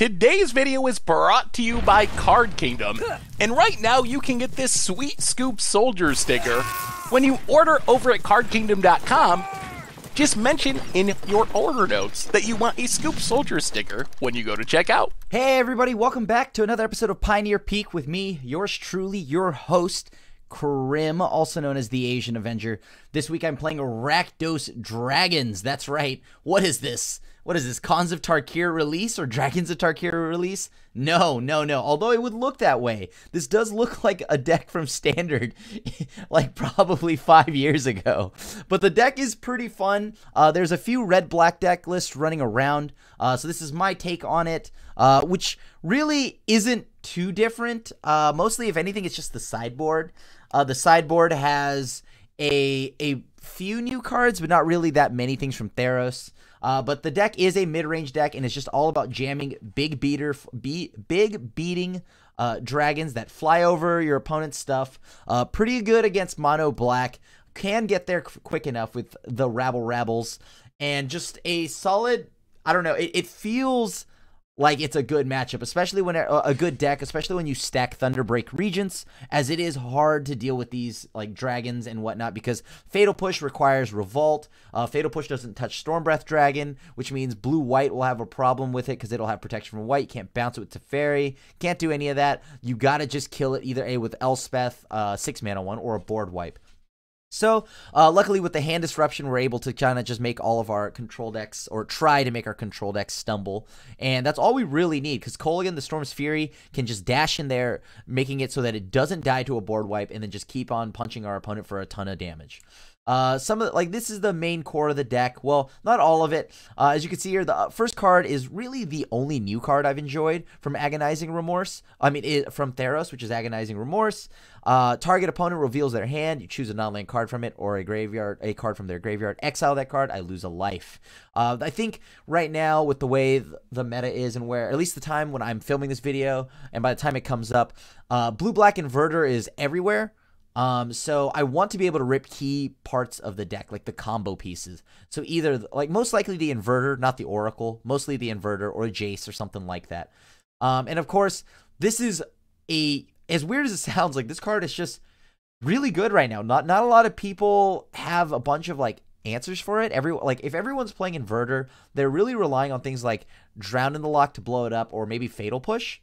Today's video is brought to you by Card Kingdom. And right now you can get this sweet scoop soldier sticker when you order over at cardkingdom.com. Just mention in your order notes that you want a Scoop Soldier sticker when you go to checkout. Hey, everybody, welcome back to another episode of Pioneer Peak with me, yours truly, your host, Crim, also known as the Asian Avenger. This week I'm playing Rakdos Dragons. That's right. What is this? What is this? Khans of Tarkir release or Dragons of Tarkir release? No, no, no. Although it would look that way. This does look like a deck from Standard, like probably five years ago. But the deck is pretty fun. Uh, there's a few red black deck lists running around. Uh, so this is my take on it, uh, which really isn't too different. Uh, mostly, if anything, it's just the sideboard. Uh, the sideboard has a a few new cards, but not really that many things from Theros. Uh, but the deck is a mid-range deck, and it's just all about jamming big beater, be, big beating uh, dragons that fly over your opponent's stuff. Uh, pretty good against mono black. Can get there quick enough with the rabble rabbles, and just a solid. I don't know. It, it feels like it's a good matchup, especially when a good deck, especially when you stack Thunderbreak Regents, as it is hard to deal with these like dragons and whatnot because Fatal Push requires Revolt. Uh, Fatal Push doesn't touch Stormbreath Dragon, which means Blue White will have a problem with it because it'll have protection from White. Can't bounce it with Teferi. Can't do any of that. You gotta just kill it either a with Elspeth, uh, six mana one, or a board wipe. So, uh, luckily, with the hand disruption, we're able to kind of just make all of our control decks, or try to make our control decks stumble. And that's all we really need, because Kolaghan, the Storm's Fury, can just dash in there, making it so that it doesn't die to a board wipe, and then just keep on punching our opponent for a ton of damage. Uh, some of the, like this is the main core of the deck. Well, not all of it. Uh, as you can see here, the uh, first card is really the only new card I've enjoyed from Agonizing Remorse. I mean, it, from Theros, which is Agonizing Remorse. Uh, target opponent reveals their hand. You choose a non-land card from it or a graveyard, a card from their graveyard. Exile that card. I lose a life. Uh, I think right now with the way the meta is and where, at least the time when I'm filming this video, and by the time it comes up, uh, blue black inverter is everywhere. Um, so I want to be able to rip key parts of the deck, like the combo pieces. So either like most likely the inverter, not the oracle, mostly the inverter or Jace or something like that. Um, and of course, this is a as weird as it sounds, like this card is just really good right now. Not not a lot of people have a bunch of like answers for it. Every like if everyone's playing inverter, they're really relying on things like drown in the Loch to blow it up or maybe fatal push.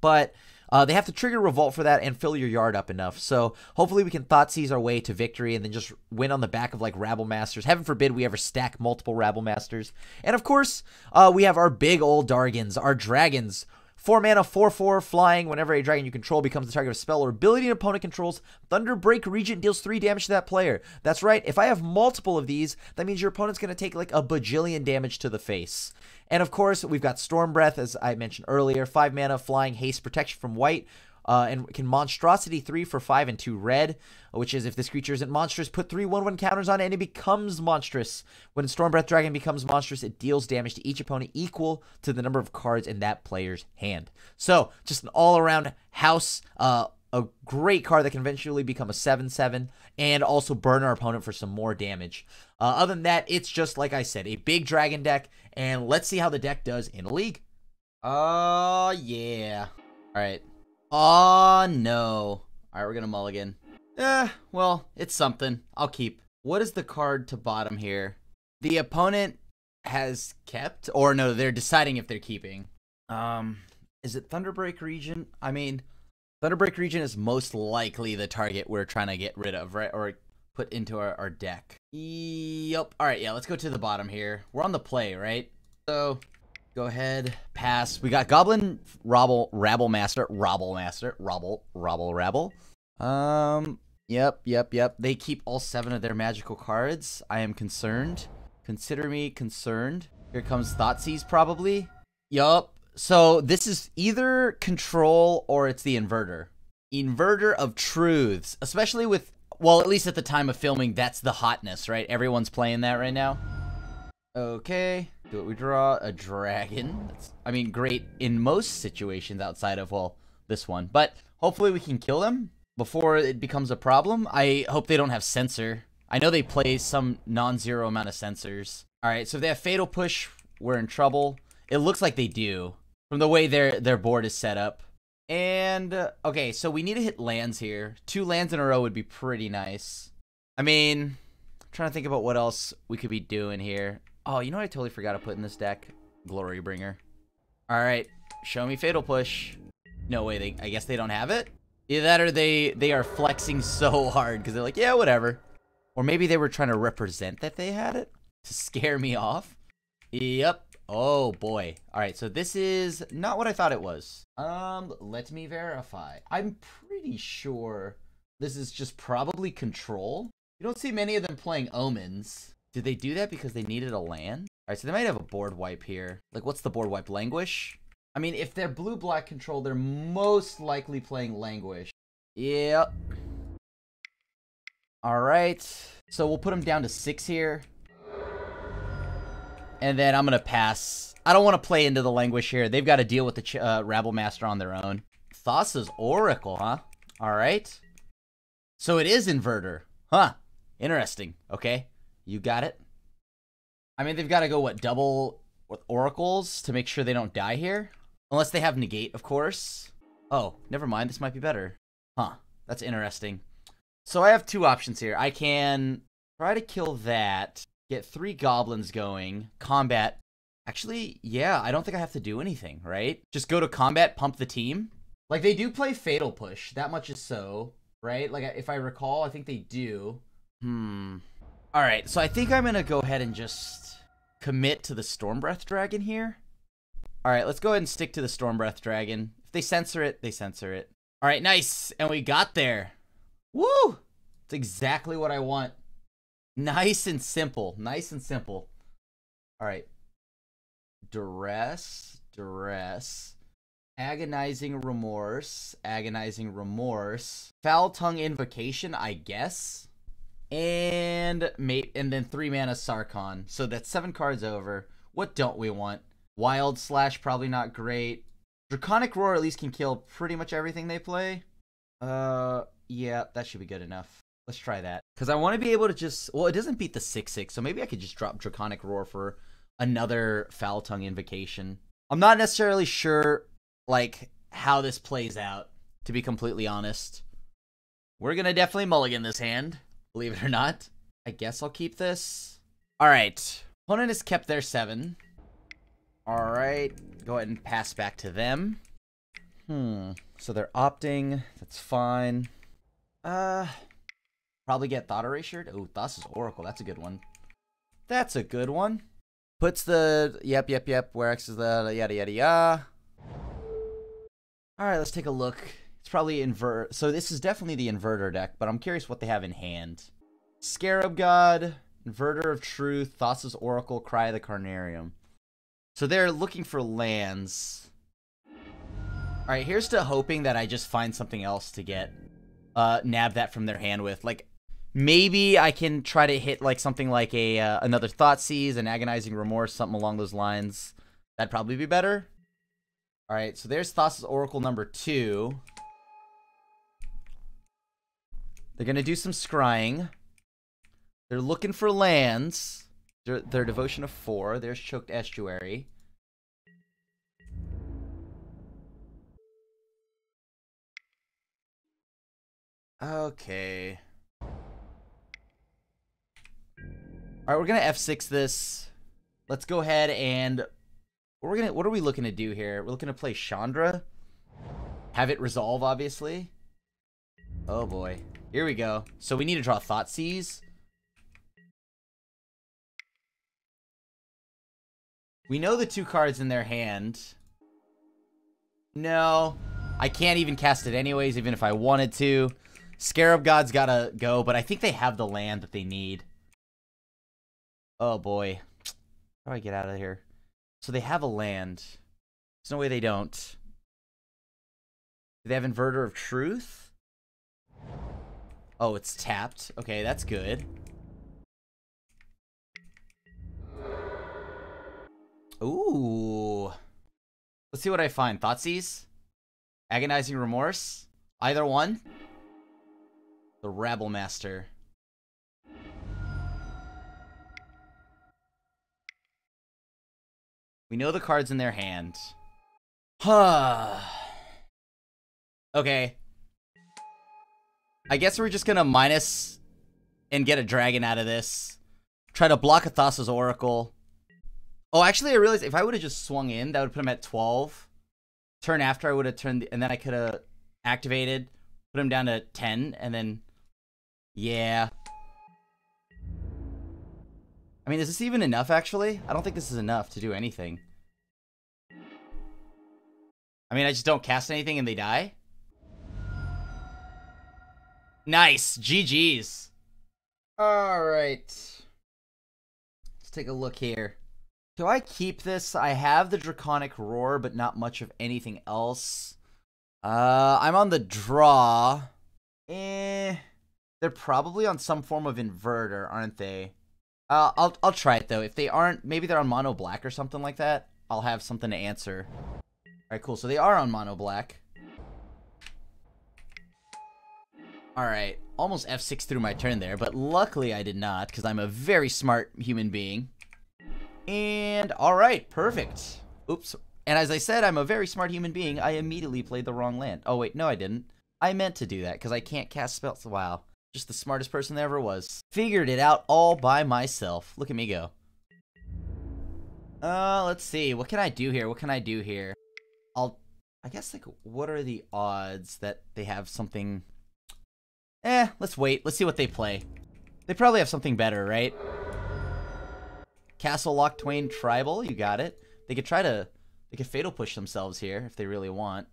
But uh, they have to trigger Revolt for that and fill your yard up enough. So hopefully we can Thoughtseize our way to victory and then just win on the back of like Rabble Masters. Heaven forbid we ever stack multiple Rabble Masters. And of course, uh, we have our big old Dargans, our dragons 4 mana, 4 4 flying. Whenever a dragon you control becomes the target of a spell or ability an opponent controls, Thunderbreak Regent deals 3 damage to that player. That's right, if I have multiple of these, that means your opponent's going to take like a bajillion damage to the face. And of course, we've got Storm Breath, as I mentioned earlier, 5 mana, flying, haste, protection from white. Uh, and can monstrosity 3 for 5 and 2 red, which is if this creature isn't monstrous, put 3 1 1 counters on it and it becomes monstrous. When Stormbreath Dragon becomes monstrous, it deals damage to each opponent equal to the number of cards in that player's hand. So, just an all around house. Uh, a great card that can eventually become a 7 7 and also burn our opponent for some more damage. Uh, other than that, it's just like I said, a big dragon deck, and let's see how the deck does in a league. Oh, yeah. All right. Oh, no. All right, we're to mulligan. Eh, well, it's something. I'll keep. What is the card to bottom here? The opponent has kept, or no, they're deciding if they're keeping. Um, is it Thunderbreak Regent? I mean, Thunderbreak Regent is most likely the target we're trying to get rid of, right? Or put into our, our deck. Yep. All right, yeah, let's go to the bottom here. We're on the play, right? So Go ahead, pass. We got Goblin Robble Rabble Master, Robble Master, Robble, Robble Rabble. Um, yep, yep, yep. They keep all seven of their magical cards. I am concerned. Consider me concerned. Here comes Thoughtseize, probably. Yup. So this is either control or it's the inverter. Inverter of truths, especially with well, at least at the time of filming, that's the hotness, right? Everyone's playing that right now. Okay. Do it. We draw a dragon. That's, I mean, great in most situations outside of, well, this one. But hopefully we can kill them before it becomes a problem. I hope they don't have censor. I know they play some non-zero amount of Censors. All right, so if they have Fatal Push, we're in trouble. It looks like they do. from the way their their board is set up. And uh, okay, so we need to hit lands here. Two lands in a row would be pretty nice. I mean, I'm trying to think about what else we could be doing here. Oh, you know what I totally forgot to put in this deck? Glorybringer. All right, show me Fatal Push. No way, they. I guess they don't have it. Either that or they they are flexing so hard because they're like, yeah, whatever. Or maybe they were trying to represent that they had it to scare me off. Yep. Oh boy. All right, so this is not what I thought it was. Um, let me verify. I'm pretty sure this is just probably control. You don't see many of them playing omens. Did they do that because they needed a land? All right, so they might have a board wipe here. Like, what's the board wipe? Languish? I mean, if they're blue-black control, they're most likely playing Languish. Yep. All right. So we'll put them down to six here. And then I'm going to pass. I don't want to play into the Languish here. They've got to deal with the uh, Rabble Master on their own. Thassa's Oracle, huh? All right. So it is Inverter. Huh. Interesting. Okay. You got it. I mean, they've got to go, what, double with Oracles to make sure they don't die here? Unless they have Negate, of course. Oh, never mind. This might be better. Huh. That's interesting. So I have two options here. I can try to kill that, get three goblins going, combat. Actually, yeah, I don't think I have to do anything, right? Just go to combat, pump the team. Like, they do play Fatal Push. That much is so, right? Like, if I recall, I think they do. Hmm. All right, so I think I'm to go ahead and just commit to the Stormbreath Dragon here. All right, let's go ahead and stick to the Stormbreath Dragon. If they censor it, they censor it. All right, nice. And we got there. Woo! It's exactly what I want. Nice and simple. Nice and simple. All right. Duress, duress. Agonizing remorse, agonizing remorse. Foul tongue invocation, I guess. And mate, and then three mana Sarkhan. So that's seven cards over. What don't we want? Wild Slash, probably not great. Draconic Roar at least can kill pretty much everything they play. Uh, yeah, that should be good enough. Let's try that. Because I want to be able to just... Well, it doesn't beat the 6-6, so maybe I could just drop Draconic Roar for another Foul Tongue Invocation. I'm not necessarily sure, like, how this plays out, to be completely honest. We're going to definitely mulligan this hand, believe it or not. I guess I'll keep this. All right. Opponent has kept their 7. All right, go ahead and pass back to them. Hmm, so they're opting. That's fine. Uh, probably get Thought Erasure. Oh, Thassa's Oracle. That's a good one. That's a good one. Puts the yep, yep, yep. Where X is the yada yada yada. All right, let's take a look. It's probably invert. So this is definitely the inverter deck, but I'm curious what they have in hand. Scarab God, Inverter of Truth, Thassa's Oracle, Cry of the Carnarium. So they're looking for lands. Alright, here's to hoping that I just find something else to get, uh, nab that from their hand with. Like, maybe I can try to hit, like, something like a, uh, another Thoughtseize, an Agonizing Remorse, something along those lines. That'd probably be better. Alright, so there's Thassa's Oracle number two. They're gonna do some scrying. They're looking for lands. Their, their devotion of four. There's choked estuary. Okay. All right, we're gonna F6 this. Let's go ahead and we're gonna. What are we looking to do here? We're looking to play Chandra. Have it resolve, obviously. Oh boy. Here we go. So we need to draw Thoughtseize. We know the two cards in their hand. No. I can't even cast it anyways, even if I wanted to. Scarab God's gotta go, but I think they have the land that they need. Oh boy. How do I get out of here? So they have a land. There's no way they don't. Do they have Inverter of Truth? Oh, it's tapped. Okay, that's good. Ooh. Let's see what I find. Thoughtseize? Agonizing Remorse? Either one? The Rabble Master. We know the cards in their hand. Huh. okay. I guess we're just gonna minus and get a dragon out of this. Try to block a Thassa's Oracle. Oh, actually, I realized if I would have just swung in, that would put him at 12. Turn after, I would have turned, and then I could have activated, put him down to 10, and then, yeah. I mean, is this even enough, actually? I don't think this is enough to do anything. I mean, I just don't cast anything and they die? Nice. GG's. Alright. Let's take a look here. Do I keep this? I have the Draconic Roar, but not much of anything else. Uh, I'm on the draw. Eh. They're probably on some form of inverter, aren't they? Uh, I'll I'll try it though. If they aren't, maybe they're on mono black or something like that. I'll have something to answer. All right, cool. So they are on mono black. All right, almost F6 through my turn there, but luckily I did not because I'm a very smart human being. And all right, perfect. Oops. And as I said, I'm a very smart human being. I immediately played the wrong land. Oh wait, no, I didn't. I meant to do that because I can't cast spells. Wow. Just the smartest person there ever was. Figured it out all by myself. Look at me go. Uh, let's see. What can I do here? What can I do here? I'll... I guess, like, what are the odds that they have something... Eh, let's wait. Let's see what they play. They probably have something better, right? Castle Locthwain Tribal, you got it. They could try to... They could Fatal Push themselves here if they really want.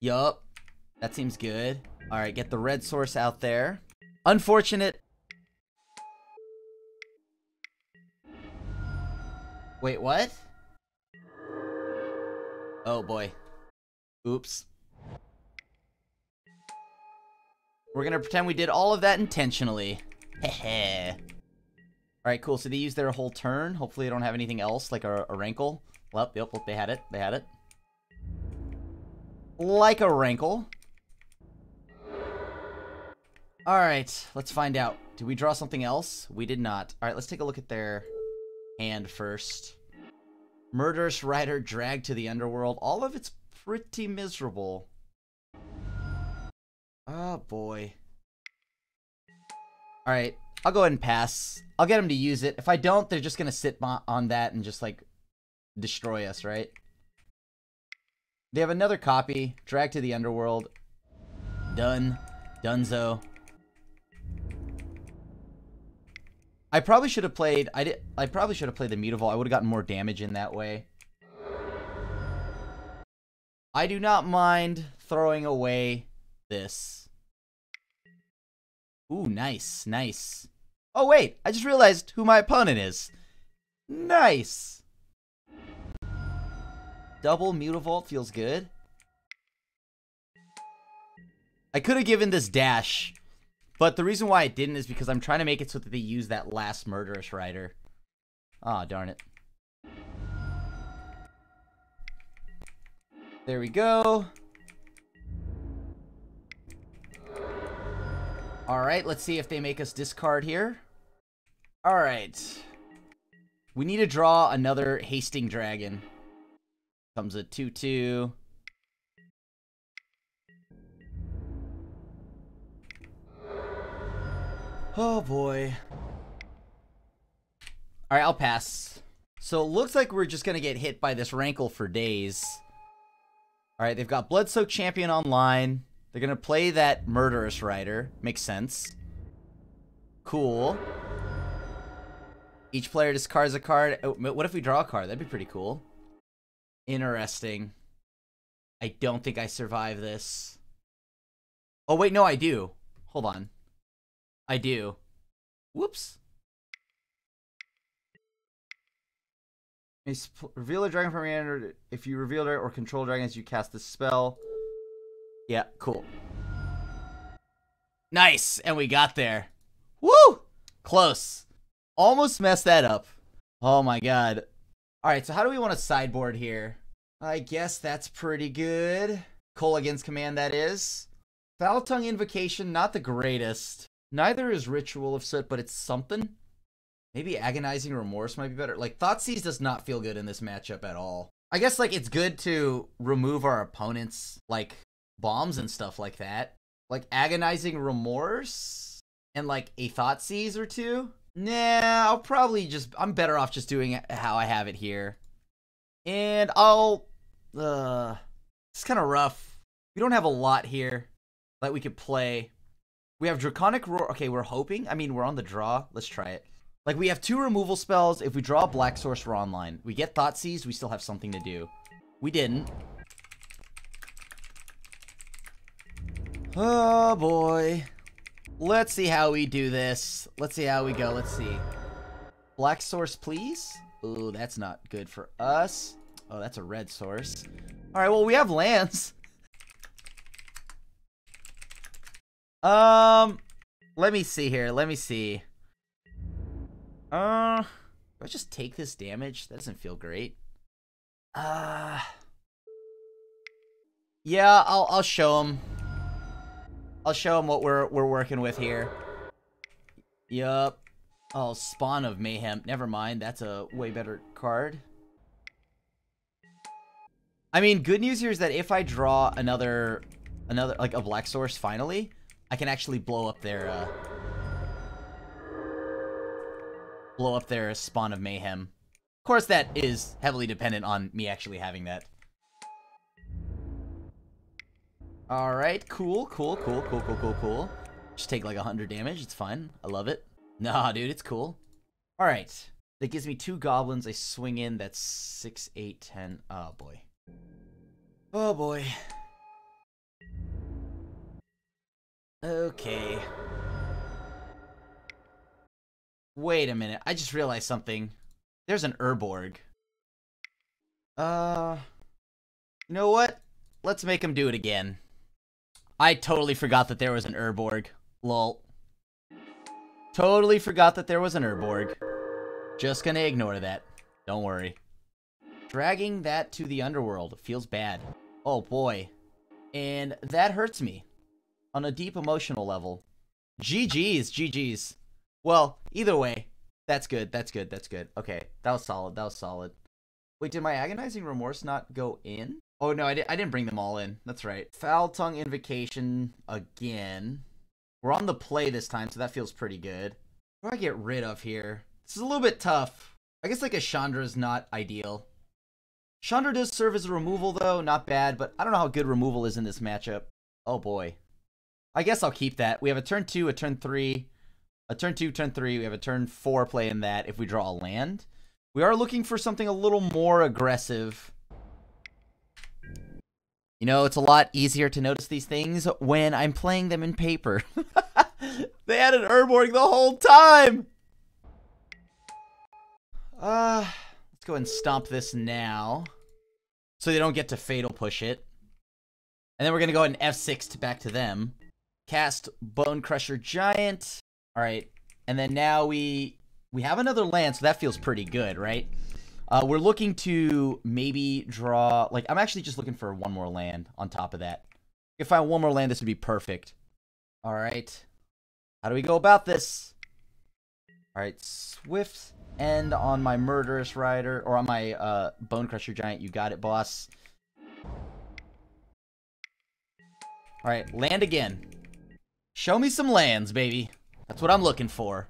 Yup. That seems good. Alright, get the red source out there. Unfortunate. Wait, what? Oh boy. Oops. We're gonna pretend we did all of that intentionally. Heh Alright, cool. So they used their whole turn. Hopefully they don't have anything else, like a, a rankle. Well, yep, they had it. They had it. Like a rankle. Alright, let's find out. Did we draw something else? We did not. Alright, let's take a look at their hand first. Murderous Rider dragged to the underworld. All of it's pretty miserable. Oh, boy. Alright, I'll go ahead and pass. I'll get them to use it. If I don't, they're just to sit on that and just, like, destroy us, right? They have another copy. Drag to the underworld. Done. Dunzo. I probably should have played. I did. I probably should have played the Mutavault. I would have gotten more damage in that way. I do not mind throwing away this. Ooh, nice, nice. Oh wait, I just realized who my opponent is. Nice. Double Mutavault feels good. I could have given this dash but the reason why I didn't is because I'm trying to make it so that they use that last murderous rider. Ah, oh, darn it. There we go. Alright, let's see if they make us discard here. Alright. We need to draw another Hasting Dragon. Comes a 2-2. Oh boy. Alright, I'll pass. So it looks like we're just gonna get hit by this Rankle for days. Alright, they've got Bloodsoak Champion online. They're gonna play that Murderous Rider. Makes sense. Cool. Each player discards a card. Oh, what if we draw a card? That'd be pretty cool. Interesting. I don't think I survive this. Oh, wait, no, I do. Hold on. I do. Whoops. Reveal a dragon from your hand. If you reveal it or control dragons, you cast this spell. Yeah, cool. Nice, and we got there. Woo! Close. Almost messed that up. Oh my god. Alright, so how do we want to sideboard here? I guess that's pretty good. Kolaghan's command, that is. Foul Tongue Invocation, not the greatest. Neither is Ritual of Soot, but it's something. Maybe Agonizing Remorse might be better. Like, Thoughtseize does not feel good in this matchup at all. I guess like it's good to remove our opponents like bombs and stuff like that. Like agonizing remorse and like a Thoughtseize or two. Nah, I'll probably just I'm better off just doing it how I have it here. And I'll uh it's kind of rough. We don't have a lot here that we could play. We have Draconic Roar. Okay, we're hoping. I mean, we're on the draw. Let's try it. Like, we have two removal spells. If we draw a Black Source, we're online. We get Thought Thoughtseize, we still have something to do. We didn't. Oh, boy. Let's see how we do this. Let's see how we go. Let's see. Black Source, please. Ooh, that's not good for us. Oh, that's a red source. All right, well, we have lands. Um, let me see here. Let me see. Uh, do I just take this damage? That doesn't feel great. Uh, yeah, I'll I'll show him. I'll show him what we're we're working with here. Yup. Oh, Spawn of Mayhem. Never mind. That's a way better card. I mean, good news here is that if I draw another, another like a black source finally, I can actually blow up their, uh, blow up their spawn of mayhem. Of course, that is heavily dependent on me actually having that. Alright, cool, cool, cool, cool, cool, cool, cool. Just take like 100 damage, it's fine. I love it. Nah, dude, it's cool. Alright. That gives me two goblins. I swing in, that's 6, 8, 10. Oh, boy. Oh, boy. Okay. Wait a minute. I just realized something. There's an Urborg. Uh... You know what? Let's make him do it again. I totally forgot that there was an Urborg. Lol. Totally forgot that there was an Urborg. Just gonna ignore that. Don't worry. Dragging that to the underworld feels bad. Oh boy. And that hurts me on a deep emotional level. GG's, GG's. Well, either way, that's good, that's good, that's good. Okay, that was solid, that was solid. Wait, did my agonizing remorse not go in? Oh no, I, di I didn't bring them all in. That's right. Foul Tongue Invocation again. We're on the play this time, so that feels pretty good. What do I get rid of here? This is a little bit tough. I guess like a Chandra is not ideal. Chandra does serve as a removal though, not bad, but I don't know how good removal is in this matchup. Oh boy. I guess I'll keep that. We have a turn two, a turn three, a turn two, turn three. We have a turn four play in that if we draw a land. We are looking for something a little more aggressive. You know, it's a lot easier to notice these things when I'm playing them in paper. they had an Urborg the whole time! Uh, let's go and stomp this now. So they don't get to Fatal Push it. And then we're going to go ahead and F6 back to them. Cast Bone Crusher Giant. All right. And then now we we have another land, so that feels pretty good, right? Uh, we're looking to maybe draw... Like, I'm actually just looking for one more land on top of that. If I find one more land, this would be perfect. All right. How do we go about this? All right, Swift End on my Murderous Rider, or on my uh, Bone Crusher Giant. You got it, boss. All right, land again. Show me some lands, baby. That's what I'm looking for.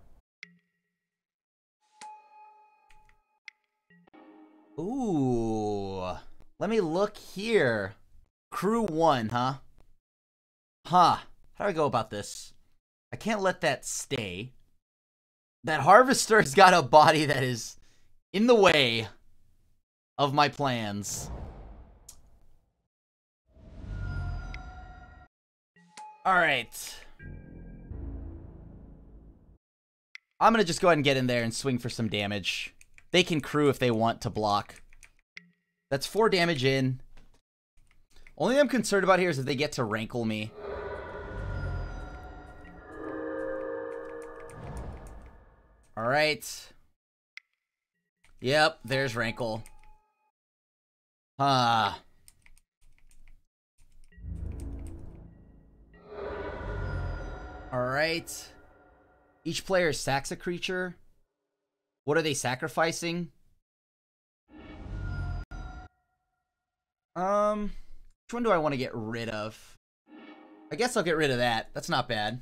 Ooh. Let me look here. Crew 1, huh? Huh. How do I go about this? I can't let that stay. That Harvester's got a body that is in the way of my plans. Alright. I'm gonna just go ahead and get in there and swing for some damage. They can crew if they want to block. That's four damage in. Only thing I'm concerned about here is if they get to rankle me. Alright. Yep, there's rankle. Huh. Alright. Each player sacks a creature. What are they sacrificing? Um, which one do I want to get rid of? I guess I'll get rid of that. That's not bad.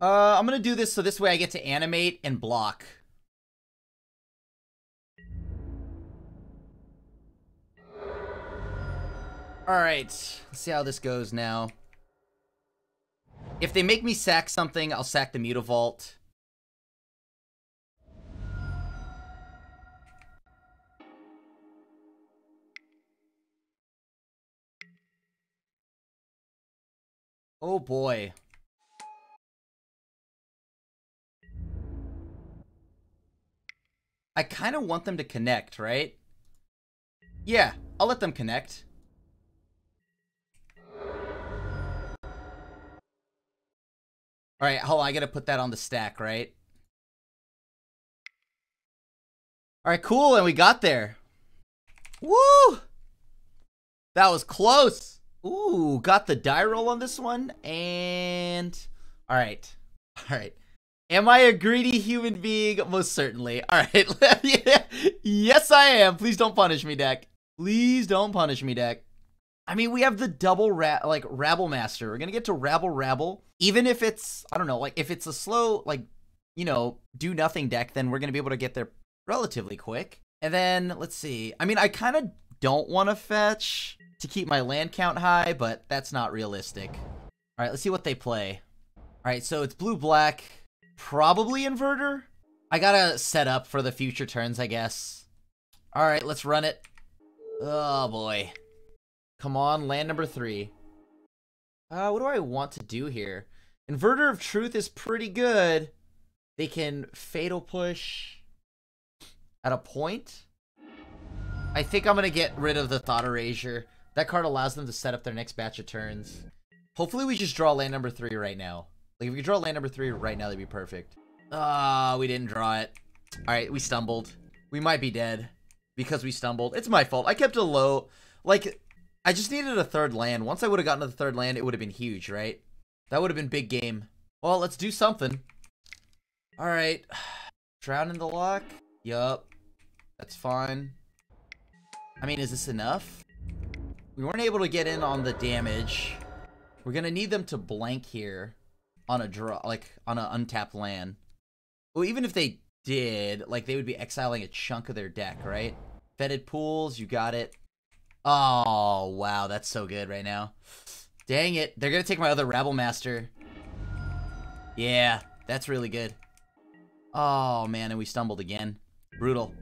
Uh, I'm gonna do this so this way I get to animate and block. Alright, let's see how this goes now. If they make me sack something, I'll sack the Mutavault. Oh boy. I kind of want them to connect, right? Yeah, I'll let them connect. Alright, hold on, I gotta put that on the stack, right? Alright, cool, and we got there. Woo! That was close! Ooh, got the die roll on this one, and... Alright, alright. Am I a greedy human being? Most certainly. Alright, yes I am. Please don't punish me, deck. Please don't punish me, deck. I mean, we have the double ra like Rabble Master. We're gonna get to Rabble Rabble. Even if it's I don't know, like if it's a slow like you know do nothing deck, then we're gonna be able to get there relatively quick. And then let's see. I mean, I kind of don't want to fetch to keep my land count high, but that's not realistic. All right, let's see what they play. All right, so it's blue black, probably inverter. I gotta set up for the future turns, I guess. All right, let's run it. Oh boy. Come on, land number three. Uh, what do I want to do here? Inverter of Truth is pretty good. They can Fatal Push at a point. I think I'm going to get rid of the Thought Erasure. That card allows them to set up their next batch of turns. Hopefully we just draw land number three right now. Like, if we draw land number three right now, that'd be perfect. Ah, uh, we didn't draw it. Alright, we stumbled. We might be dead because we stumbled. It's my fault. I kept a low. Like, I just needed a third land. Once I would have gotten to the third land, it would have been huge, right? That would have been big game. Well, let's do something. All right. Drown in the Loch? Yup. That's fine. I mean, is this enough? We weren't able to get in on the damage. We're going to need them to blank here on a draw, like on an untapped land. Well, even if they did, like they would be exiling a chunk of their deck, right? Fetid pools, you got it. Oh, wow. That's so good right now. Dang it. They're to take my other Rabble Master. Yeah, that's really good. Oh, man, and we stumbled again. Brutal.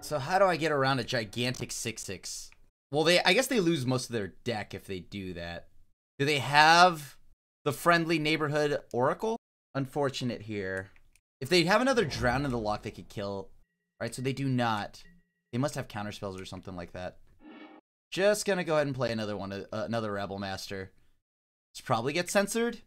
So how do I get around a gigantic 6-6? Well, they I guess they lose most of their deck if they do that. Do they have the friendly neighborhood Oracle? Unfortunate here. If they have another Drown in the Loch, they could kill. Right, so they do not. They must have counter spells or something like that. Just gonna go ahead and play another one, uh, another Rabble Master. Let's probably get censored.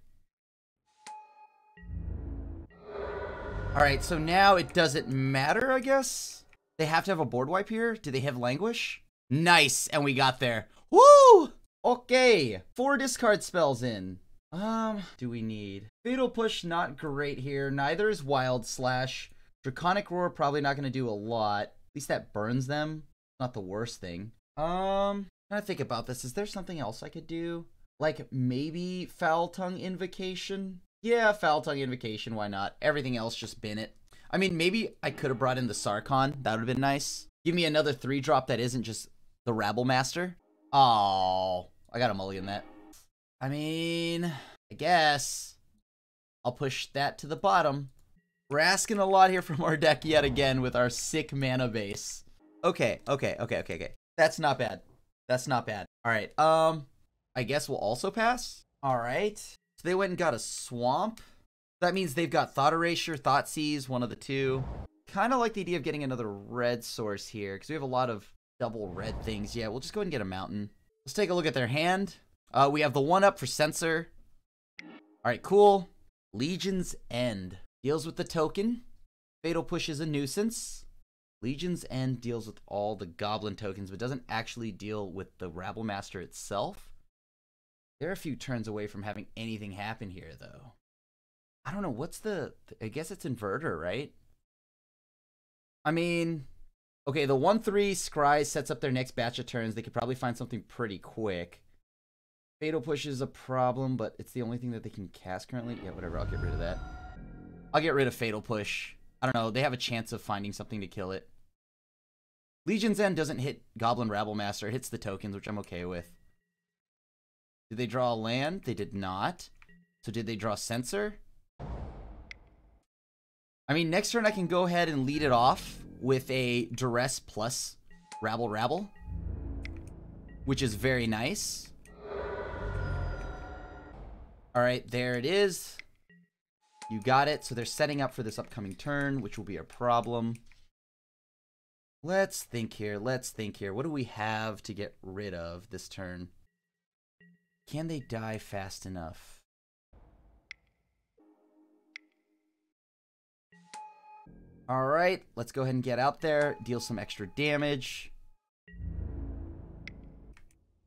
Alright, so now it doesn't matter, I guess? They have to have a board wipe here? Do they have Languish? Nice, and we got there. Woo! Okay, four discard spells in. Um, do we need? Fatal Push, not great here. Neither is Wild Slash. Draconic Roar, probably not going to do a lot. At least that burns them. Not the worst thing. Um, I think about this. Is there something else I could do? Like maybe Foul Tongue Invocation? Yeah, Foul Tongue Invocation, why not? Everything else, just bin it. I mean, maybe I could have brought in the Sarkhan. That would have been nice. Give me another 3-drop that isn't just the Rabble Master. Oh, I got a mulligan that. I mean, I guess I'll push that to the bottom. We're asking a lot here from our deck yet again with our sick mana base. Okay, okay, okay, okay, okay. That's not bad. That's not bad. All right, um, I guess we'll also pass. All right. So they went and got a swamp. That means they've got Thought Erasure, Thoughtseize, one of the two. Kind of like the idea of getting another red source here, because we have a lot of double red things. Yeah, we'll just go ahead and get a mountain. Let's take a look at their hand. Uh, we have the one up for Censor. All right, cool. Legion's End. Deals with the token. Fatal Push is a nuisance. Legion's End deals with all the goblin tokens, but doesn't actually deal with the Rabble Master itself. They're a few turns away from having anything happen here, though. I don't know. What's the. I guess it's Inverter, right? I mean, okay, the 1 3 Scry sets up their next batch of turns. They could probably find something pretty quick. Fatal Push is a problem, but it's the only thing that they can cast currently. Yeah, whatever. I'll get rid of that. I'll get rid of Fatal Push. I don't know. They have a chance of finding something to kill it. Legion's End doesn't hit Goblin Rabble Master. It hits the tokens, which I'm okay with. Did they draw a land? They did not. So did they draw Censor? I mean, next turn I can go ahead and lead it off with a Duress plus Rabble Rabble, which is very nice. All right, there it is. You got it. So they're setting up for this upcoming turn, which will be a problem. Let's think here. Let's think here. What do we have to get rid of this turn? Can they die fast enough? All right, let's go ahead and get out there, deal some extra damage.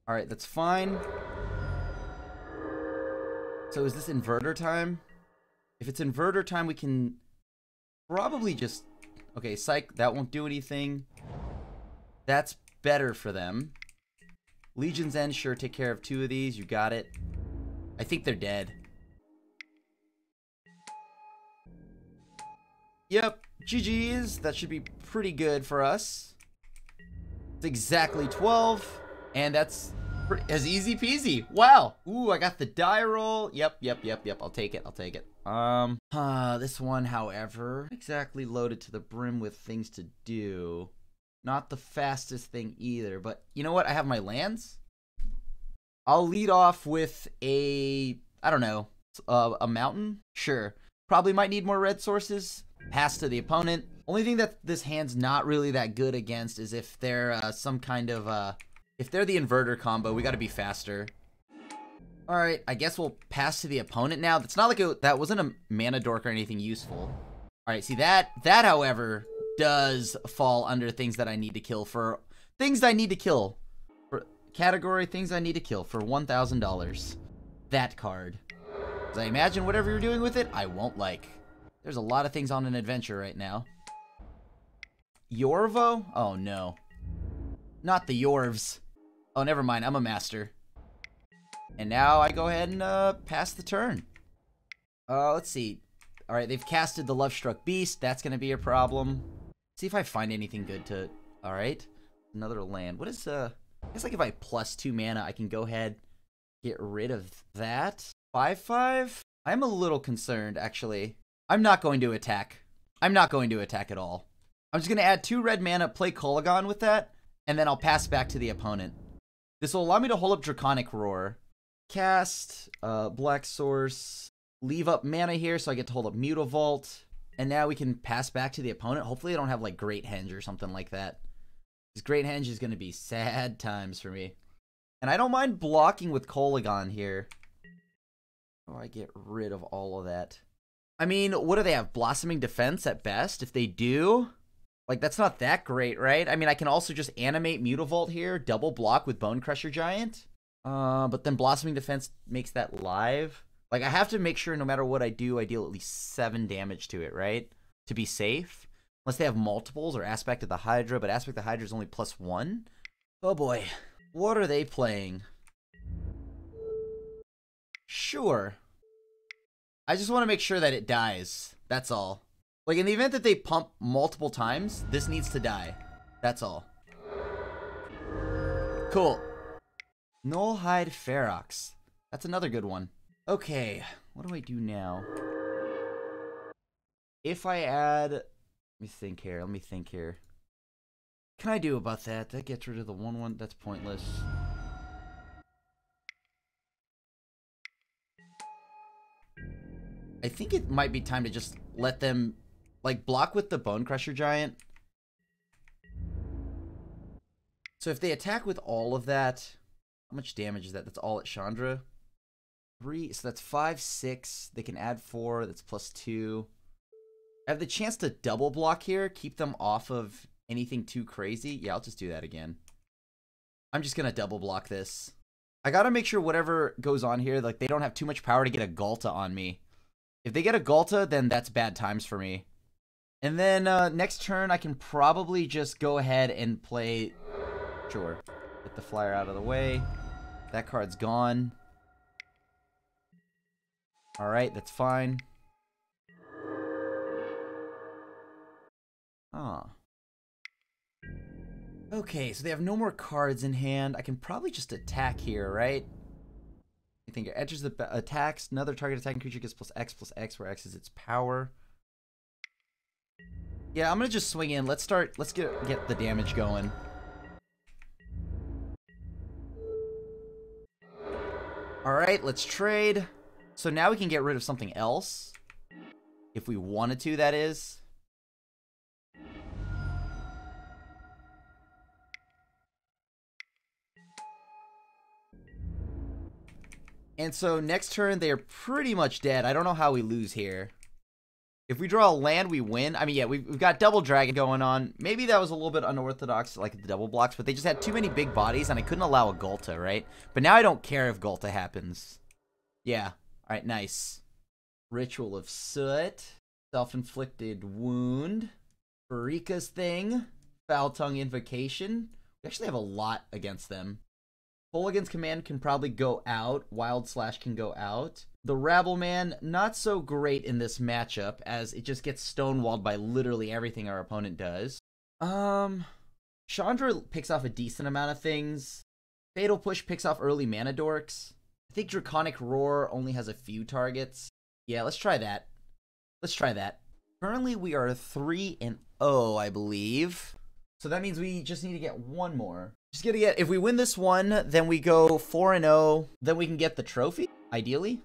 All right, that's fine. So is this inverter time? If it's inverter time, we can probably just... Okay, psych, that won't do anything. That's better for them. Legion's End, sure, take care of two of these. You got it. I think they're dead. Yep, GG's. That should be pretty good for us. It's exactly 12. And that's as easy peasy. Wow. Ooh, I got the die roll. Yep, yep, yep, yep. I'll take it. I'll take it. Um, uh, this one, however, exactly loaded to the brim with things to do. Not the fastest thing either, but you know what? I have my lands. I'll lead off with a, I don't know, uh, a mountain? Sure. Probably might need more red sources. Pass to the opponent. Only thing that this hand's not really that good against is if they're uh, some kind of, uh, if they're the inverter combo, we gotta be faster. Alright, I guess we'll pass to the opponent now. That's not like a, that wasn't a mana dork or anything useful. Alright, see that, that however, does fall under things that I need to kill for, things that I need to kill. For category, things I need to kill for $1,000. That card. As I imagine whatever you're doing with it, I won't like. There's a lot of things on an adventure right now. Yorvo? Oh no. Not the Yorvs. Oh, never mind. I'm a master. And now I go ahead and uh, pass the turn. Uh, let's see. All right, they've casted the Lovestruck Beast. That's going to be a problem. See if I find anything good to... All right. Another land. What is... uh? I guess like if I plus two mana, I can go ahead get rid of that. 5-5? I'm a little concerned, actually. I'm not going to attack. I'm not going to attack at all. I'm just going to add two red mana, play Kolaghan with that, and then I'll pass back to the opponent. This will allow me to hold up Draconic Roar. Cast, uh, Black Source, leave up mana here so I get to hold up Mutavault. And now we can pass back to the opponent. Hopefully I don't have like Great Henge or something like that. This Great Henge is going to be sad times for me. And I don't mind blocking with Kolaghan here. Oh, I get rid of all of that. I mean, what do they have? Blossoming Defense at best? If they do, like, that's not that great, right? I mean, I can also just animate Mutavault here, double block with Bone Crusher Giant. Uh, but then Blossoming Defense makes that live. Like, I have to make sure no matter what I do, I deal at least seven damage to it, right? To be safe. Unless they have multiples or Aspect of the Hydra, but Aspect of the Hydra is only plus one. Oh boy. What are they playing? Sure. I just want to make sure that it dies. That's all. Like, in the event that they pump multiple times, this needs to die. That's all. Cool. Nullhide Ferox. That's another good one. Okay, what do I do now? If I add... Let me think here, let me think here. What can I do about that? That gets rid of the 1-1. That's pointless. I think it might be time to just let them, like, block with the Bone Crusher Giant. So if they attack with all of that, how much damage is that? That's all at Chandra. Three, so that's five, six. They can add four. That's plus two. I have the chance to double block here, keep them off of anything too crazy. Yeah, I'll just do that again. I'm just to double block this. I got to make sure whatever goes on here, like they don't have too much power to get a Ghalta on me. If they get a Ghalta, then that's bad times for me. And then uh, next turn, I can probably just go ahead and play... Sure. Get the flyer out of the way. That card's gone. Alright, that's fine. Ah. Okay, so they have no more cards in hand. I can probably just attack here, right? I think it enters the attacks. Another target attacking creature gets plus X plus X, where X is its power. Yeah, I'm gonna just swing in. Let's start. Let's get get the damage going. All right, let's trade. So now we can get rid of something else. If we wanted to, that is. And so next turn, they are pretty much dead. I don't know how we lose here. If we draw a land, we win. I mean, yeah, we've, we've got double dragon going on. Maybe that was a little bit unorthodox, like the double blocks, but they just had too many big bodies, and I couldn't allow a Ghalta, right? But now I don't care if Ghalta happens. Yeah. All right, nice. Ritual of Soot. Self-inflicted wound. Pharika's thing. Foul Tongue Invocation. We actually have a lot against them. Kolaghan's command can probably go out. Wild Slash can go out. The Rabble Man, not so great in this matchup, as it just gets stonewalled by literally everything our opponent does. Um, Chandra picks off a decent amount of things. Fatal Push picks off early mana dorks. I think Draconic Roar only has a few targets. Yeah, let's try that. Let's try that. Currently, we are 3 and 0, I believe. So that means we just need to get one more. Just gonna get, if we win this one, then we go 4 and 0. Then we can get the trophy, ideally.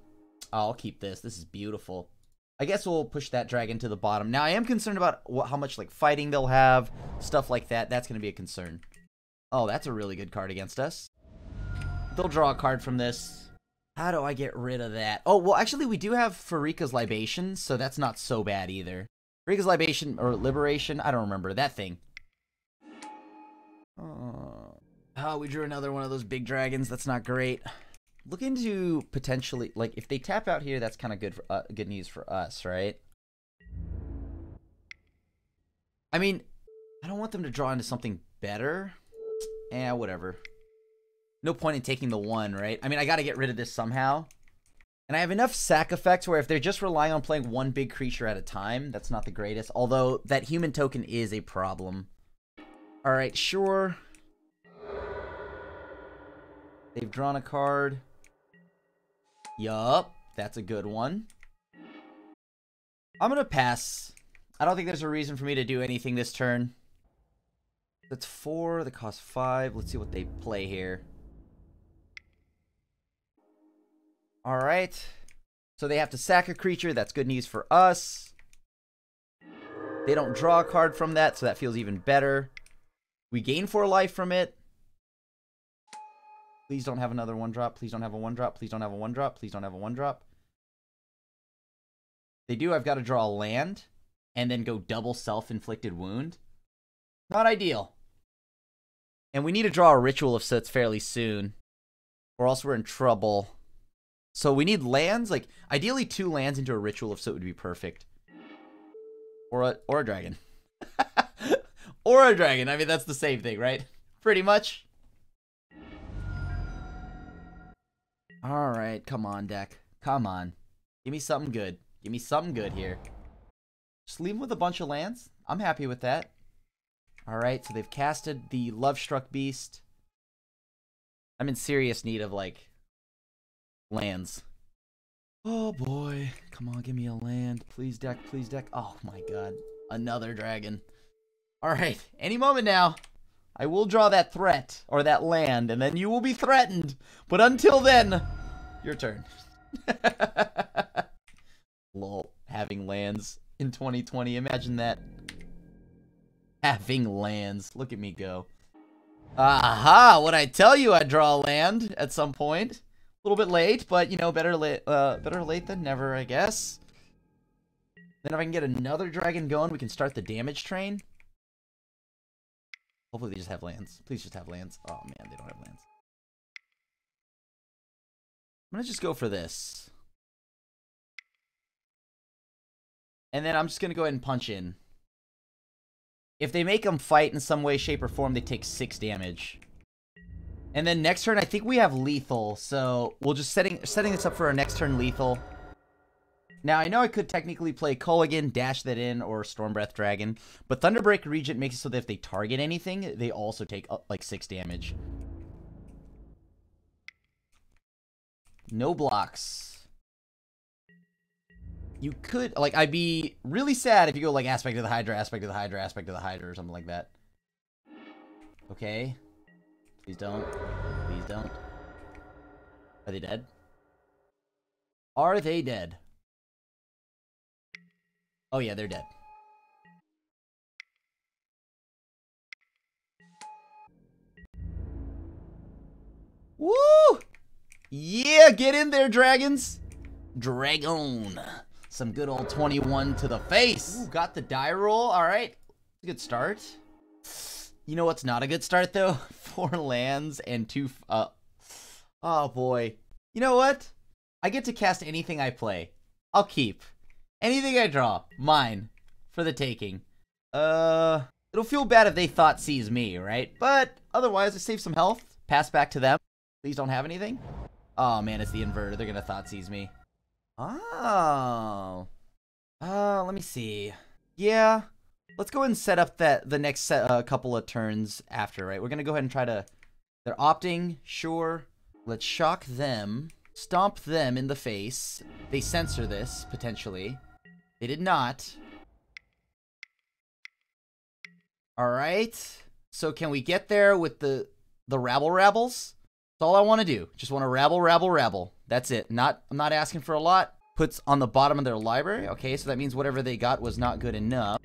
I'll keep this. This is beautiful. I guess we'll push that dragon to the bottom. Now, I am concerned about what, how much like fighting they'll have, stuff like that. That's going to be a concern. Oh, that's a really good card against us. They'll draw a card from this. How do I get rid of that? Oh, well, actually, we do have Pharika's Libation, so that's not so bad either. Pharika's Libation, or Liberation, I don't remember. That thing. Oh, oh we drew another one of those big dragons. That's not great look into potentially like if they tap out here, that's kind of good for uh, good news for us, right? I mean, I don't want them to draw into something better. Eh, whatever. No point in taking the one, right? I mean, I got to get rid of this somehow. And I have enough sack effects where if they're just relying on playing one big creature at a time, that's not the greatest. Although that human token is a problem. All right, sure. They've drawn a card. Yup, that's a good one. I'm gonna pass. I don't think there's a reason for me to do anything this turn. That's four, that costs five. Let's see what they play here. Alright. So they have to sack a creature. That's good news for us. They don't draw a card from that, so that feels even better. We gain four life from it. Please don't have another one drop. Please don't have a one drop. Please don't have a one drop. Please don't have a one drop. They do. I've got to draw a land and then go double self-inflicted wound. Not ideal. And we need to draw a Ritual of Soots fairly soon. Or else we're in trouble. So we need lands. Like, ideally two lands into a Ritual of Soot would be perfect. Or a, or a dragon. or a dragon. I mean, that's the same thing, right? Pretty much. All right, come on, deck. Come on. Give me something good. Give me something good here. Just leave him with a bunch of lands. I'm happy with that. All right, so they've casted the Lovestruck Beast. I'm in serious need of, like, lands. Oh, boy. Come on, give me a land. Please, deck. Please, deck. Oh, my God. Another dragon. All right, any moment now. I will draw that threat, or that land, and then you will be threatened. But until then, your turn. Lol, having lands in 2020. Imagine that. Having lands. Look at me go. Aha! What I tell you, I draw a land at some point. A little bit late, but you know, better late, uh, better late than never, I guess. Then if I can get another dragon going, we can start the damage train. Hopefully they just have lands. Please just have lands. Oh man, they don't have lands. I'm gonna just go for this. And then I'm just gonna go ahead and punch in. If they make them fight in some way, shape, or form, they take six damage. And then next turn, I think we have lethal, so we'll just setting setting this up for our next turn lethal. Now, I know I could technically play Kolaghan, dash that in, or Stormbreath Dragon, but Thunderbreak Regent makes it so that if they target anything, they also take up like 6 damage. No blocks. You could, like, I'd be really sad if you go, like, Aspect of the Hydra, Aspect of the Hydra, Aspect of the Hydra, or something like that. Okay. Please don't. Please don't. Are they dead? Are they dead? Oh yeah, they're dead. Woo! Yeah, get in there, dragons! Dragon. Some good old 21 to the face. Ooh, got the die roll. All right. Good start. You know what's not a good start, though? Four lands and two... Uh, oh, boy. You know what? I get to cast anything I play. I'll keep. Anything I draw, mine. For the taking. Uh, it'll feel bad if they Thoughtseize me, right? But otherwise, I save some health. Pass back to them. Please don't have anything. Oh man, it's the inverter. They're gonna Thoughtseize me. Oh. Uh, let me see. Yeah. Let's go ahead and set up that the next set, uh, couple of turns after, right? We're gonna go ahead and try to. They're opting, sure. Let's shock them. Stomp them in the face. They censor this, potentially. They did not. Alright. So can we get there with the the rabble rabbles? That's all I want to do. Just want to rabble, rabble, rabble. That's it. Not I'm not asking for a lot. Puts on the bottom of their library. Okay, so that means whatever they got was not good enough.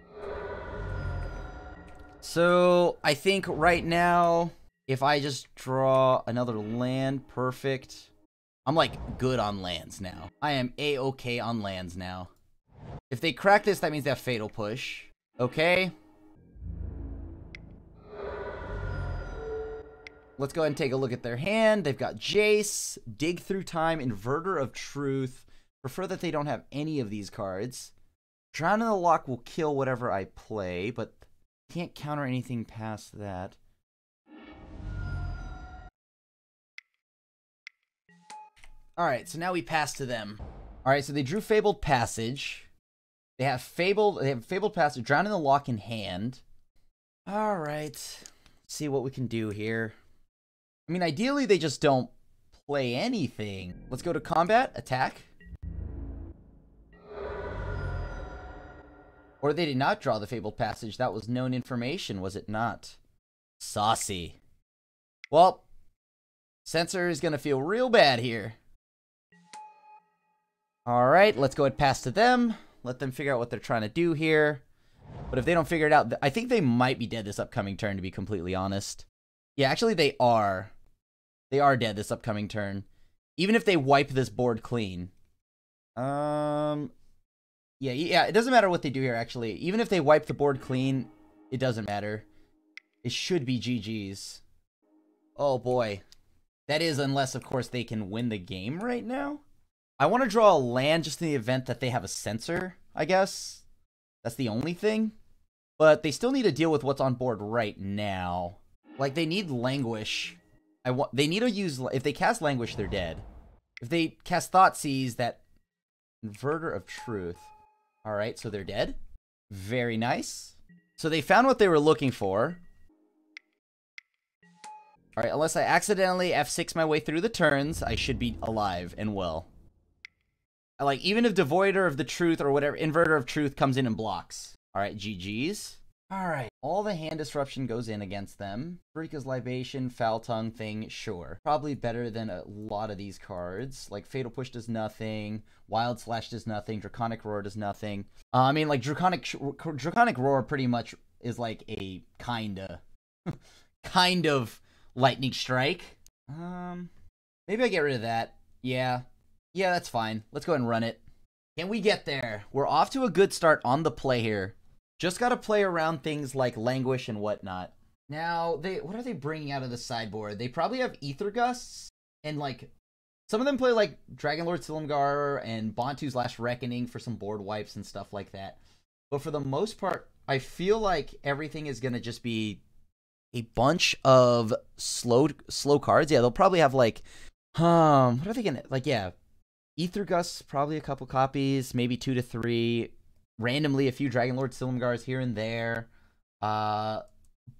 So I think right now, if I just draw another land, perfect. I'm like good on lands now. I am a-okay on lands now. If they crack this, that means they have Fatal Push. Okay. Let's go ahead and take a look at their hand. They've got Jace, Dig Through Time, Inverter of Truth. Prefer that they don't have any of these cards. Drown in the Loch will kill whatever I play, but can't counter anything past that. Alright, so now we pass to them. Alright, so they drew Fabled Passage. They have Fabled they have Fabled Passage, Drown in the Loch in hand. Alright. Let's See what we can do here. I mean, ideally they just don't play anything. Let's go to combat, attack. Or they did not draw the Fabled Passage. That was known information, was it not? Saucy. Well, Censor is going to feel real bad here. Alright, let's go ahead pass to them. Let them figure out what they're trying to do here. But if they don't figure it out, I think they might be dead this upcoming turn, to be completely honest. Yeah, actually they are. They are dead this upcoming turn. Even if they wipe this board clean. Um, yeah, yeah, it doesn't matter what they do here, actually. Even if they wipe the board clean, it doesn't matter. It should be GG's. Oh, boy. That is unless, of course, they can win the game right now. I want to draw a land just in the event that they have a Censor, I guess. That's the only thing. But they still need to deal with what's on board right now. Like, they need Languish. I want. They need to use... If they cast Languish, they're dead. If they cast Thoughtseize, that... Inverter of Truth. Alright, so they're dead. Very nice. So they found what they were looking for. Alright, unless I accidentally F6 my way through the turns, I should be alive and well. Like, even if Devoider of the Truth or whatever, Inverter of Truth comes in and blocks. Alright, GG's. Alright, all the hand disruption goes in against them. Pharika's Libation, Foul Tongue thing, sure. Probably better than a lot of these cards. Like, Fatal Push does nothing, Wild Slash does nothing, Draconic Roar does nothing. Uh, I mean, like, Draconic, Draconic Roar pretty much is like a kinda, kind of Lightning Strike. Um, maybe I get rid of that. Yeah, yeah, that's fine. Let's go ahead and run it. Can we get there? We're off to a good start on the play here. Just got to play around things like languish and whatnot. Now, they what are they bringing out of the sideboard? They probably have Aether Gusts and like some of them play like Dragonlord Silumgar and Bontu's Last Reckoning for some board wipes and stuff like that. But for the most part, I feel like everything is gonna just be a bunch of slow slow cards. Yeah, they'll probably have like um what are they gonna like yeah. Aether Gusts, probably a couple copies, maybe two to three. Randomly a few Dragonlord Silumgars here and there. Uh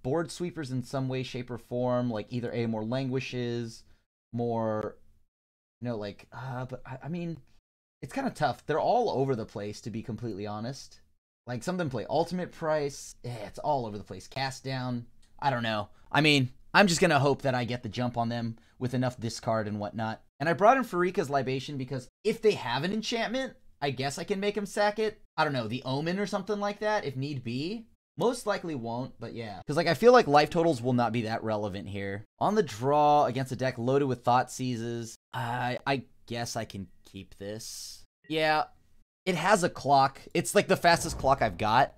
board sweepers in some way, shape, or form, like either A more languishes, more you know, like uh but I, I mean it's kind of tough. They're all over the place to be completely honest. Like some of them play ultimate price. It's all over the place. Cast down. I don't know. I mean, I'm just gonna hope that I get the jump on them with enough discard and whatnot. And I brought in Pharika's Libation because if they have an enchantment, I guess I can make them sack it. I don't know, the Omen or something like that, if need be. Most likely won't, but yeah. Because like I feel like life totals will not be that relevant here. On the draw against a deck loaded with Thoughtseizes, I I guess I can keep this. Yeah, it has a clock. It's like the fastest clock I've got.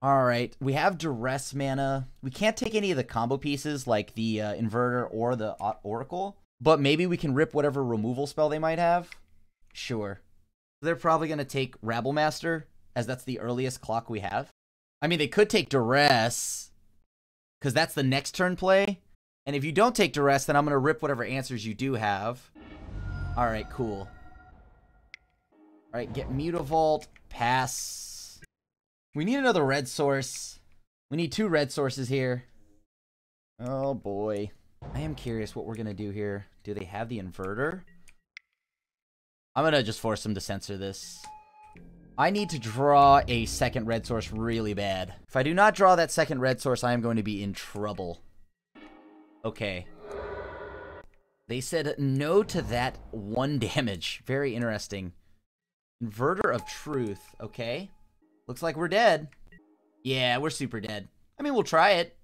All right, we have duress mana. We can't take any of the combo pieces like the uh, inverter or the oracle, but maybe we can rip whatever removal spell they might have. Sure. They're probably going to take Rabble Master, as that's the earliest clock we have. I mean, they could take Duress, because that's the next turn play. And if you don't take Duress, then I'm going to rip whatever answers you do have. All right, cool. All right, get Mutavault, pass. We need another red source. We need two red sources here. Oh, boy. I am curious what we're going to do here. Do they have the inverter? I'm going to just force them to censor this. I need to draw a second red source really bad. If I do not draw that second red source, I am going to be in trouble. Okay. They said no to that one damage. Very interesting. Inverter of Truth. Okay. Looks like we're dead. Yeah, we're super dead. I mean, we'll try it.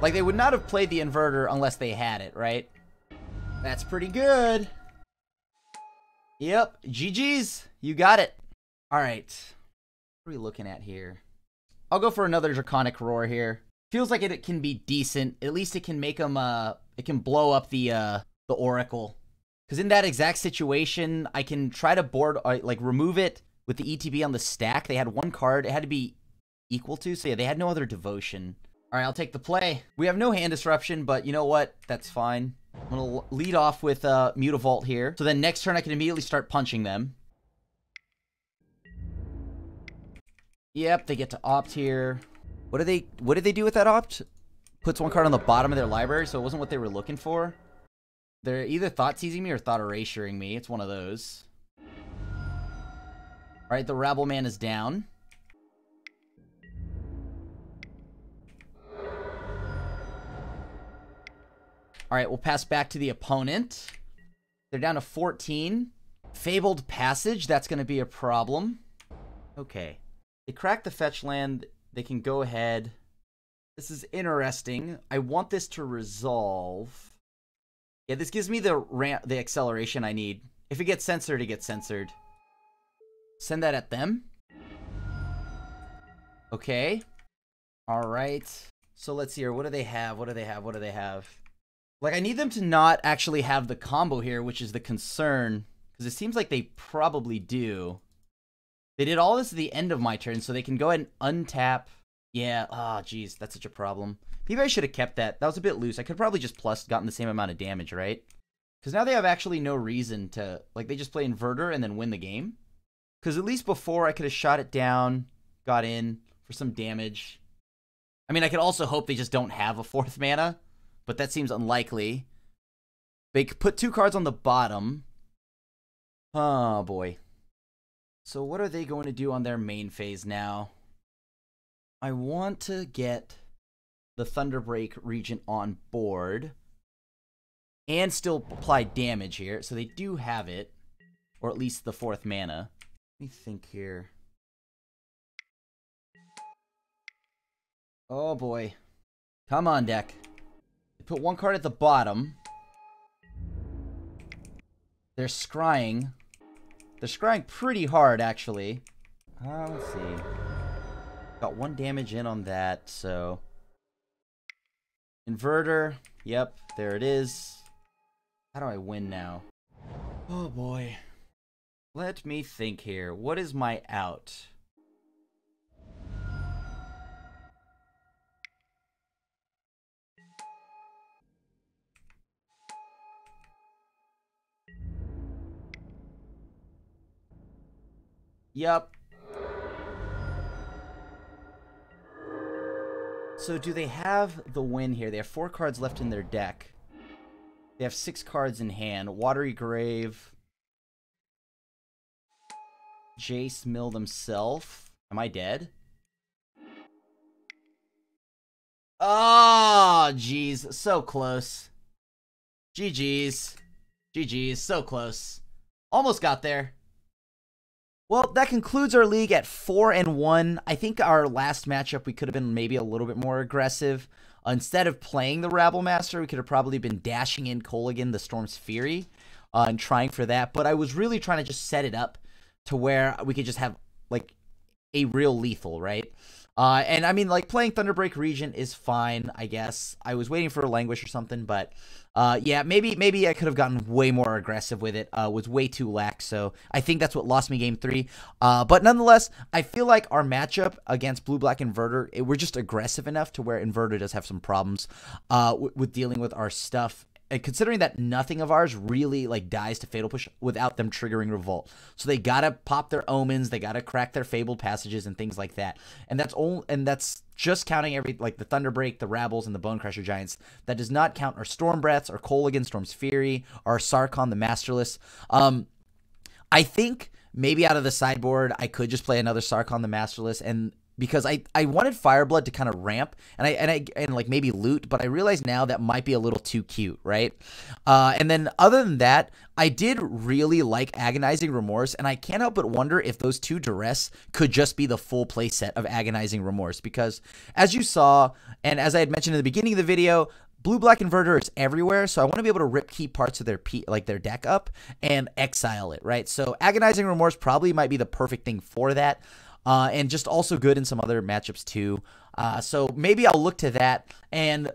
Like, they would not have played the inverter unless they had it, right? That's pretty good. Yep, GG's. You got it. All right. What are we looking at here? I'll go for another Draconic Roar here. Feels like it, it can be decent. At least it can make them, uh, it can blow up the, uh, the Oracle. Because in that exact situation, I can try to board, uh, like, remove it with the ETB on the stack. They had one card. It had to be equal to. So yeah, they had no other devotion. All right, I'll take the play. We have no hand disruption, but you know what? That's fine. I'm going to lead off with uh, Mutavault here. So then next turn I can immediately start punching them. Yep, they get to opt here. What do they what did they do with that opt? Puts one card on the bottom of their library, so it wasn't what they were looking for. They're either Thoughtseizing me or thought erasuring me. It's one of those. Alright, the Rabble Man is down. All right, we'll pass back to the opponent. They're down to 14. Fabled Passage, that's going to be a problem. Okay. They crack the fetch land. They can go ahead. This is interesting. I want this to resolve. Yeah, this gives me the ramp, the acceleration I need. If it gets censored, it gets censored. Send that at them. Okay. All right. So let's see here. What do they have? What do they have? What do they have? Like, I need them to not actually have the combo here, which is the concern. Because it seems like they probably do. They did all this at the end of my turn, so they can go ahead and untap. Yeah, ah, oh, jeez, that's such a problem. Maybe I should have kept that. That was a bit loose. I could probably just plus gotten the same amount of damage, right? Because now they have actually no reason to... Like, they just play Inverter and then win the game. Because at least before, I could have shot it down, got in for some damage. I mean, I could also hope they just don't have a fourth mana but that seems unlikely. They put two cards on the bottom. Oh boy. So what are they going to do on their main phase now? I want to get the Thunderbreak Regent on board and still apply damage here. So they do have it, or at least the fourth mana. Let me think here. Oh boy. Come on, deck. Put one card at the bottom. They're scrying. They're scrying pretty hard, actually. Uh, let's see. Got one damage in on that, so... Inverter. Yep, there it is. How do I win now? Oh boy. Let me think here. What is my out? Yep. So do they have the win here? They have four cards left in their deck. They have six cards in hand. Watery Grave. Jace Mill himself. Am I dead? Oh, jeez. So close. GG's. GG's. So close. Almost got there. Well, that concludes our league at four and one. I think our last matchup we could have been maybe a little bit more aggressive. Instead of playing the Rabble Master, we could have probably been dashing in Kolaghan, the Storm's Fury, uh, and trying for that. But I was really trying to just set it up to where we could just have like a real lethal, right? Uh, and I mean, like playing Thunderbreak Regent is fine, I guess. I was waiting for a languish or something, but uh, yeah, maybe maybe I could have gotten way more aggressive with it. Uh, was way too lax, so I think that's what lost me game three. Uh, but nonetheless, I feel like our matchup against Blue Black Inverter, it, we're just aggressive enough to where Inverter does have some problems uh, with dealing with our stuff considering that nothing of ours really like dies to fatal push without them triggering revolt. So they gotta pop their omens they gotta crack their fabled passages and things like that. And that's all and that's just counting every like the thunderbreak the rabbles and the bone crusher giants. That does not count our storm breaths our kolaghan storm's fury our sarkhan the masterless. Um i think maybe out of the sideboard i could just play another sarkhan the masterless and because I, I wanted Fireblood to kind of ramp and I and I and like maybe loot, but I realize now that might be a little too cute, right? Uh, and then other than that, I did really like Agonizing Remorse, and I can't help but wonder if those two duress could just be the full play set of Agonizing Remorse, because as you saw, and as I had mentioned in the beginning of the video, Blue Black Inverter is everywhere, so I want to be able to rip key parts of their P, like their deck up and exile it, right? So Agonizing Remorse probably might be the perfect thing for that uh, and just also good in some other matchups too. Uh, so maybe I'll look to that. And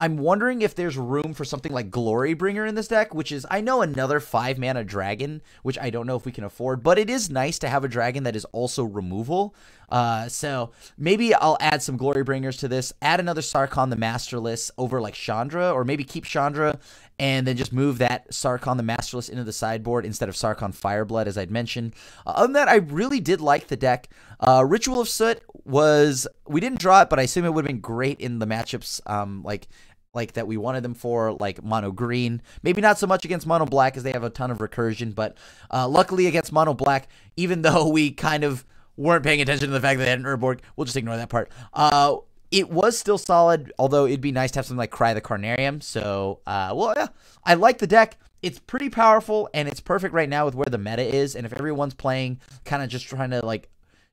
I'm wondering if there's room for something like Glorybringer in this deck, which is, I know, another five mana dragon, which I don't know if we can afford, but it is nice to have a dragon that is also removal. Uh, so maybe I'll add some Glorybringers to this, add another Sarkhan the Masterless over like Chandra, or maybe keep Chandra and then just move that Sarkhan the Masterless into the sideboard instead of Sarkhan Fireblood, as I'd mentioned. Uh, other than that, I really did like the deck. Uh, Ritual of Soot was, we didn't draw it, but I assume it would have been great in the matchups, um, like like that we wanted them for, like mono green. Maybe not so much against mono black as they have a ton of recursion, but uh, luckily against mono black, even though we kind of weren't paying attention to the fact that they had an Urborg, we'll just ignore that part. Uh, it was still solid, although it'd be nice to have something like Cry the Carnarium. So, uh, well, yeah, I like the deck. It's pretty powerful, and it's perfect right now with where the meta is. And if everyone's playing, kind of just trying to like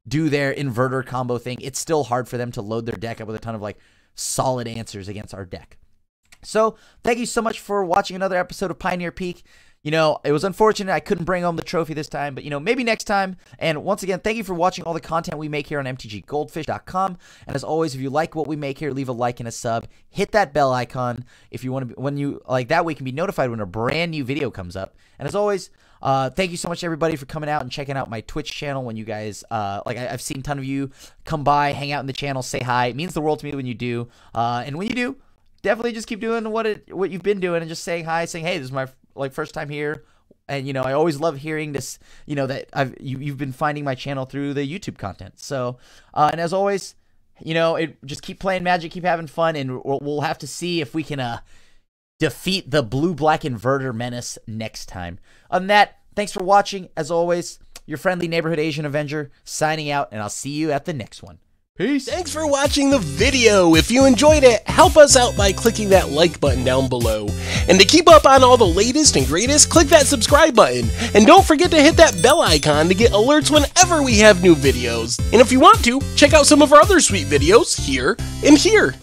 do their inverter combo thing, it's still hard for them to load their deck up with a ton of like solid answers against our deck. So, thank you so much for watching another episode of Pioneer Peak. You know, it was unfortunate I couldn't bring home the trophy this time, but you know, maybe next time. And once again, thank you for watching all the content we make here on mtggoldfish.com. And as always, if you like what we make here, leave a like and a sub. Hit that bell icon if you want to. Be, when you like that way, you can be notified when a brand new video comes up. And as always, uh, thank you so much everybody for coming out and checking out my Twitch channel. When you guys, uh, like I, have seen a ton of you come by, hang out in the channel, say hi. It means the world to me when you do. Uh, and when you do, definitely just keep doing what it what you've been doing and just saying hi, saying hey, this is my like first time here. And you know, I always love hearing this. You know that I've you, you've been finding my channel through the YouTube content. So, uh, and as always, you know, it just keep playing Magic, keep having fun, and we'll, we'll have to see if we can uh defeat the blue black inverter menace next time. On that, thanks for watching. As always, your friendly neighborhood Asian Avenger signing out, and I'll see you at the next one. Peace. Thanks for watching the video. If you enjoyed it, help us out by clicking that like button down below. And to keep up on all the latest and greatest, click that subscribe button. And don't forget to hit that bell icon to get alerts whenever we have new videos. And if you want to, check out some of our other sweet videos here and here.